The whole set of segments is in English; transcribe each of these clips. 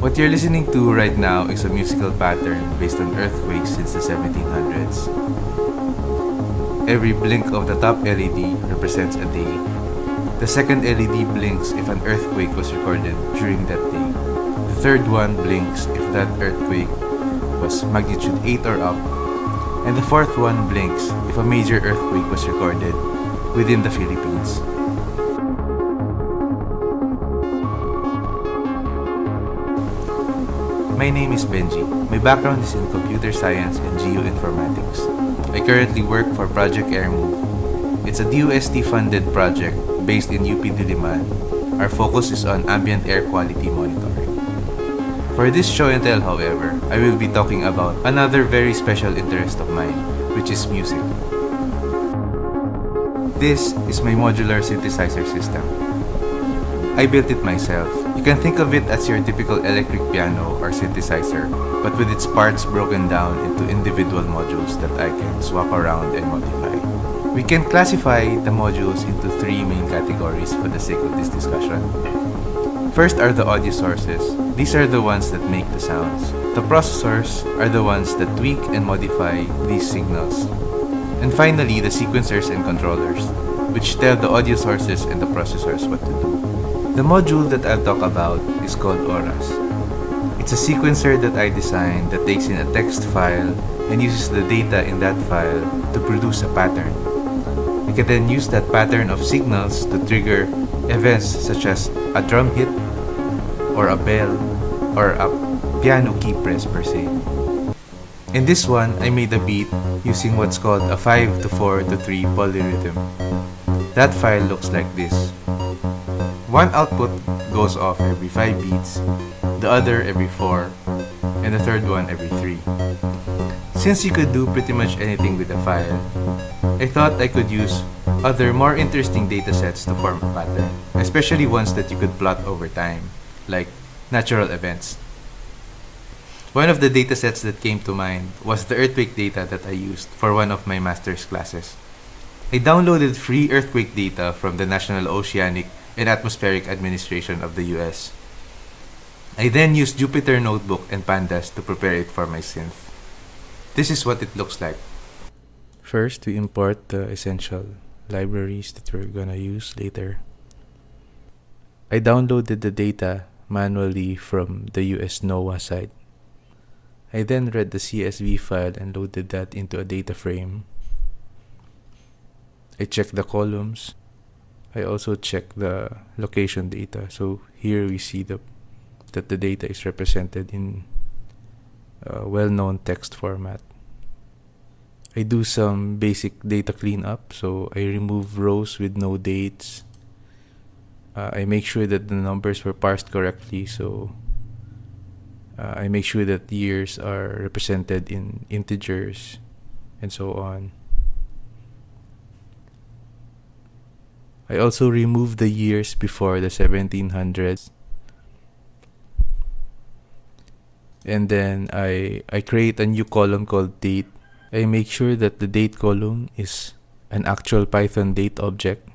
What you're listening to right now is a musical pattern based on earthquakes since the 1700s. Every blink of the top LED represents a day. The second LED blinks if an earthquake was recorded during that day. The third one blinks if that earthquake was magnitude 8 or up. And the fourth one blinks if a major earthquake was recorded within the Philippines. My name is Benjie. My background is in computer science and geoinformatics. I currently work for Project AirMove. It's a DOST funded project based in UP Diliman. Our focus is on ambient air quality monitoring. For this show and tell, however, I will be talking about another very special interest of mine, which is music. This is my modular synthesizer system. I built it myself. You can think of it as your typical electric piano or synthesizer, but with its parts broken down into individual modules that I can swap around and modify. We can classify the modules into three main categories for the sake of this discussion. First are the audio sources. These are the ones that make the sounds. The processors are the ones that tweak and modify these signals. And finally, the sequencers and controllers, which tell the audio sources and the processors what to do. The module that I'll talk about is called Oras. It's a sequencer that I designed that takes in a text file and uses the data in that file to produce a pattern. We can then use that pattern of signals to trigger events such as a drum hit, or a bell, or a piano key press per se. In this one, I made a beat using what's called a 5 to 4 to 3 polyrhythm. That file looks like this. One output goes off every 5 beats, the other every 4, and the third one every 3. Since you could do pretty much anything with a file, I thought I could use other more interesting datasets to form a pattern, especially ones that you could plot over time, like natural events. One of the datasets that came to mind was the earthquake data that I used for one of my master's classes. I downloaded free earthquake data from the National Oceanic and Atmospheric Administration of the US. I then used Jupyter Notebook and Pandas to prepare it for my synth. This is what it looks like. First, we import the essential libraries that we're gonna use later. I downloaded the data manually from the US NOAA site. I then read the CSV file and loaded that into a data frame. I checked the columns. I also checked the location data. So here we see the that the data is represented in a well-known text format. I do some basic data cleanup. So I remove rows with no dates. Uh, I make sure that the numbers were parsed correctly. So uh, I make sure that years are represented in integers and so on. I also remove the years before the 1700s. And then I, I create a new column called date. I make sure that the date column is an actual Python date object.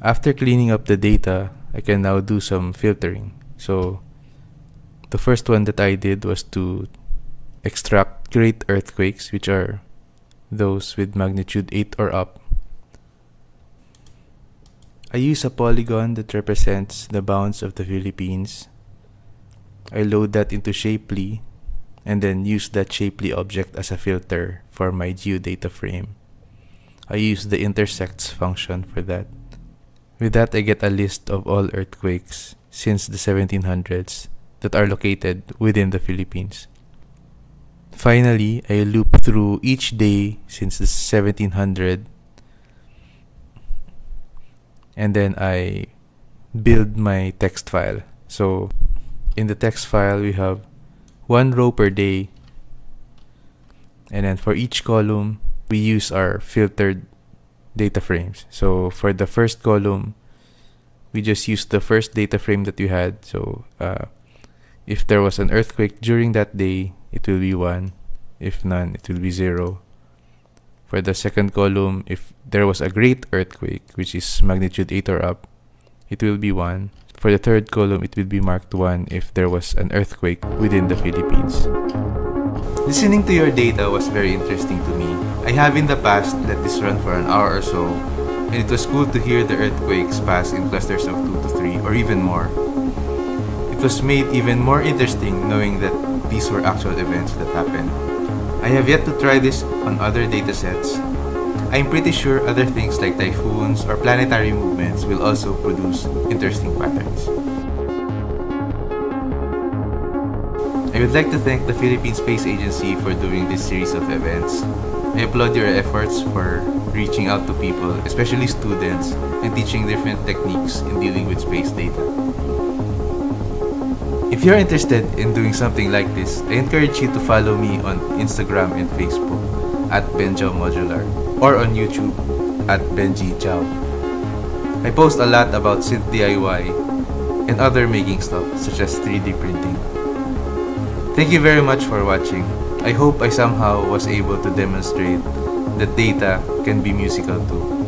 After cleaning up the data, I can now do some filtering. So the first one that I did was to extract great earthquakes, which are those with magnitude 8 or up. I use a polygon that represents the bounds of the Philippines. I load that into Shapely and then use that Shapely object as a filter for my geodata frame. I use the intersects function for that. With that, I get a list of all earthquakes since the 1700s that are located within the Philippines. Finally, I loop through each day since the 1700 and then I build my text file. So in the text file, we have one row per day. And then for each column, we use our filtered data frames. So for the first column, we just use the first data frame that we had. So uh, if there was an earthquake during that day, it will be 1. If none, it will be 0. For the second column, if there was a great earthquake, which is magnitude 8 or up, it will be 1. for the third column, it will be marked 1 if there was an earthquake within the Philippines. Listening to your data was very interesting to me. I have in the past let this run for an hour or so, and it was cool to hear the earthquakes pass in clusters of 2 to 3 or even more. It was made even more interesting knowing that these were actual events that happened. I have yet to try this on other datasets. I'm pretty sure other things like typhoons or planetary movements will also produce interesting patterns. I would like to thank the Philippine Space Agency for doing this series of events. I applaud your efforts for reaching out to people, especially students, and teaching different techniques in dealing with space data. If you're interested in doing something like this, I encourage you to follow me on Instagram and Facebook at Benjiao Modular or on YouTube at Benjie Jiao. I post a lot about synth DIY and other making stuff such as 3D printing. Thank you very much for watching. I hope I somehow was able to demonstrate that data can be musical too.